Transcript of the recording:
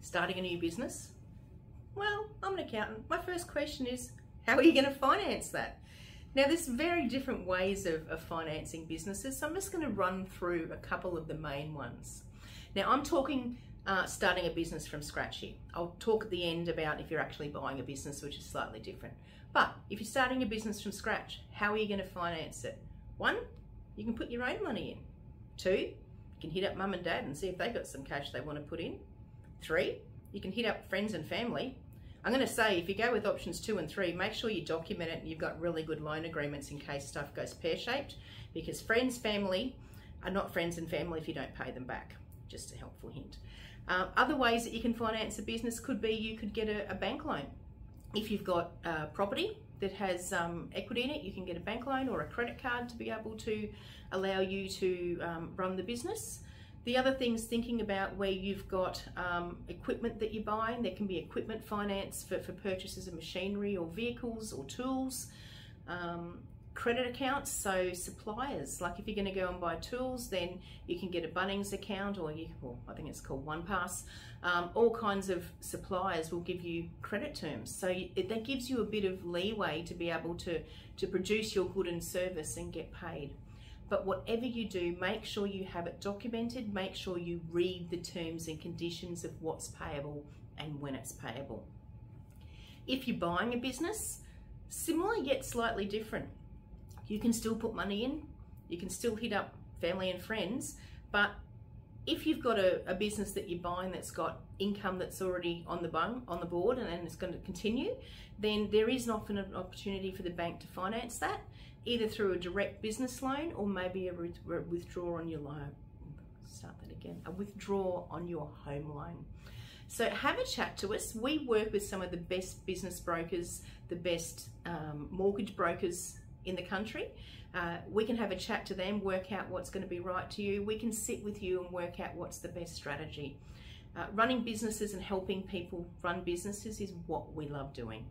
starting a new business? Well, I'm an accountant. My first question is, how are you going to finance that? Now, there's very different ways of, of financing businesses, so I'm just going to run through a couple of the main ones. Now, I'm talking uh, starting a business from scratch here. I'll talk at the end about if you're actually buying a business, which is slightly different. But if you're starting a business from scratch, how are you going to finance it? One, you can put your own money in. Two, you can hit up mum and dad and see if they've got some cash they want to put in. Three, you can hit up friends and family. I'm going to say if you go with options two and three, make sure you document it and you've got really good loan agreements in case stuff goes pear-shaped because friends, family are not friends and family if you don't pay them back. Just a helpful hint. Uh, other ways that you can finance a business could be you could get a, a bank loan. If you've got property that has um, equity in it, you can get a bank loan or a credit card to be able to allow you to um, run the business. The other things thinking about where you've got um, equipment that you're buying, there can be equipment finance for, for purchases of machinery or vehicles or tools. Um, credit accounts, so suppliers. Like if you're going to go and buy tools, then you can get a Bunnings account, or you, well, I think it's called OnePass. Um, all kinds of suppliers will give you credit terms, so it, that gives you a bit of leeway to be able to to produce your good and service and get paid. But whatever you do, make sure you have it documented. Make sure you read the terms and conditions of what's payable and when it's payable. If you're buying a business, similar yet slightly different you can still put money in, you can still hit up family and friends, but if you've got a, a, business that you're buying that's got income that's already on the bung, on the board and, and it's going to continue, then there is often an opportunity for the bank to finance that, either through a direct business loan or maybe a withdraw on your loan. Start that again. A withdraw on your home loan. So have a chat to us. We work with some of the best business brokers, the best um, mortgage brokers in the country. Uh, we can have a chat to them, work out what's going to be right to you. We can sit with you and work out what's the best strategy. Uh, running businesses and helping people run businesses is what we love doing.